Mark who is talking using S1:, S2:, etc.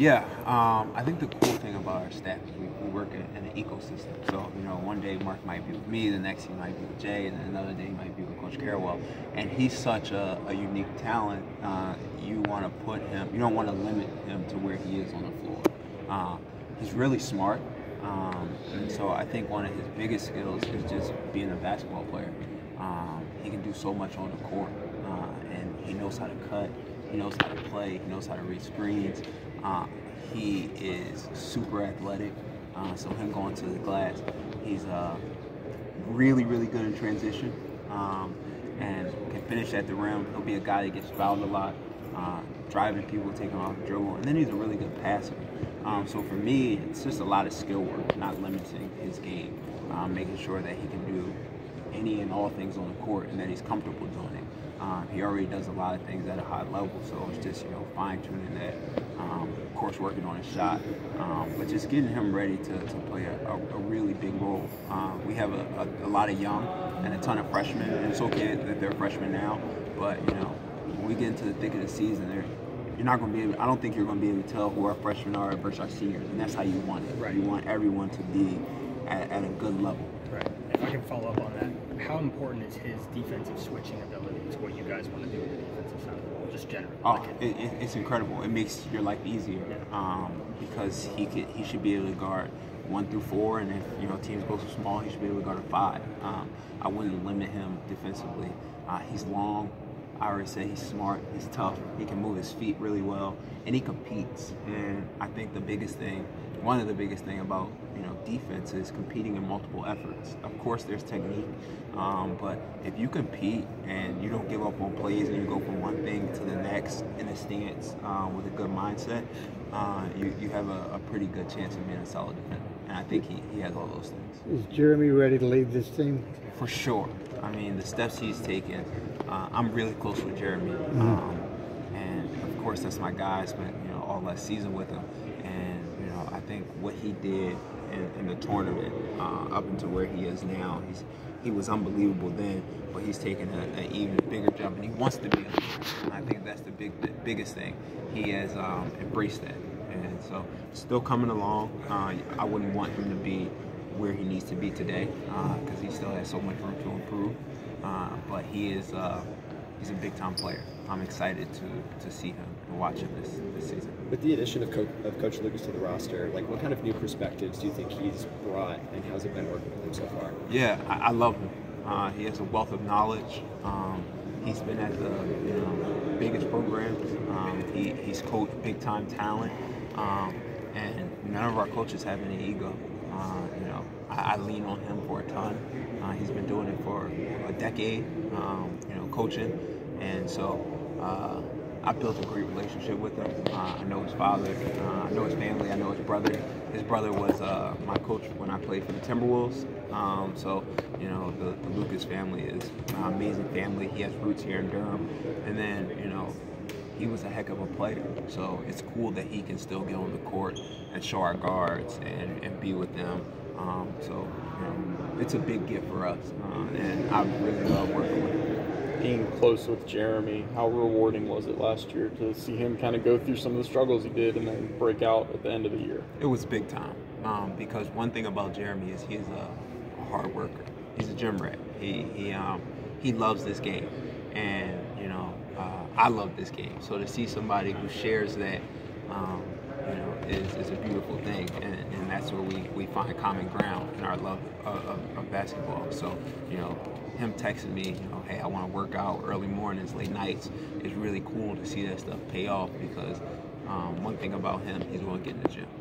S1: Yeah, um, I think the cool thing about our staff is we, we work in, in, an ecosystem. So, you know, one day Mark might be with me, the next he might be with Jay, and another day he might be with Coach Carrawell. And he's such a, a unique talent. Uh, you want to put him, you don't want to limit him to where he is on the floor. Uh, he's really smart. Um, and so I think one of his biggest skills is just being a basketball player. Um, he can do so much on the court, uh, and he knows how to cut. He knows how to play. He knows how to read screens. Uh, he is super athletic. Uh, so him going to the glass, he's uh, really, really good in transition um, and can finish at the rim. He'll be a guy that gets fouled a lot, uh, driving people, taking off the dribble, and then he's a really good passer. Um, so for me, it's just a lot of skill work, not limiting his game, um, making sure that he can do any and all things on the court and that he's comfortable doing it. Um, he already does a lot of things at a high level, so it's just you know fine tuning that. Um, of course, working on his shot, um, but just getting him ready to, to play a, a, a really big role. Um, we have a, a, a, lot of young and a ton of freshmen, and it's okay that they're freshmen now, but you know when we get into the thick of the season, they're you're not going to be able, I don't think you're going to be able to tell who our freshmen are versus our seniors, and that's how you want it. Right. You want everyone to be at, at a good level.
S2: Right. If I can follow up on that, how important is his defensive switching ability to what you guys want to do with the defensive side, just generally?
S1: Oh, like it, it, it's incredible. It makes your life easier yeah. um, because he could, he should be able to guard one through four, and if you know teams go so small, he should be able to guard a five. Um, I wouldn't limit him defensively. Uh, he's long. I already said he's smart, he's tough, he can move his feet really well, and he competes. And I think the biggest thing, one of the biggest thing about you know defense is competing in multiple efforts. Of course, there's technique, um, but if you compete and you don't give up on plays and you go from one thing to the next in a stance um, with a good mindset, uh, you, you have a, a, pretty good chance of being a solid defender. And I think he, he has all those things.
S3: Is Jeremy ready to lead this team?
S1: For sure. I mean, the steps he's taken uh, I'm really close with Jeremy, mm-hmm. um, and of course that's my guy. I spent you know all last season with him, and you know I think what he did in, in the tournament uh, up into where he is now, he's he was unbelievable then, but he's taking an even bigger jump, and he wants to be. I think that's the big, the biggest thing. He has um, embraced that, and so still coming along. Uh, I wouldn't want him to be where he needs to be today because uh, he still has so much room to improve. Uh, but he is uh, he's a big time player. I'm excited to, to see him and watch him this, this season.
S4: With the addition of, Co- of Coach Lucas to the roster, like what kind of new perspectives do you think he's brought, and how's it been working with him so far?
S1: Yeah, I, I love him. Uh, he has a wealth of knowledge. Um, he's been at the you know, biggest programs. Um, he, he's coached big time talent, um, and none of our coaches have any ego. You know, I, I, lean on him for a ton. Uh, he's been doing it for a decade, um, you know, coaching, and so uh, I built a great relationship with him. Uh, I know his father, uh, I know his family, I know his brother. His brother was uh, my coach when I played for the Timberwolves. Um, so, you know, the, the Lucas family is an amazing family. He has roots here in Durham, and then, you know, he was a heck of a player. So it's cool that he can still get on the court and show our guards and, and be with them. Um, so you know, it's a big gift for us, uh, and I really love working with him.
S5: Being close with Jeremy, how rewarding was it last year to see him kind of go through some of the struggles he did and then break out at the end of the year?
S1: It was big time um, because one thing about Jeremy is he's a, a hard worker. He's a gym rat. He he um, he loves this game, and you know uh, I love this game. So to see somebody who shares that, um, you know, is, is a beautiful thing, and, and, that's where we, we find common ground in our love of, of, of, basketball. So, you know, him texting me, you know, hey, I want to work out early mornings, late nights, is really cool to see that stuff pay off because um, one thing about him, he's going to get in the gym.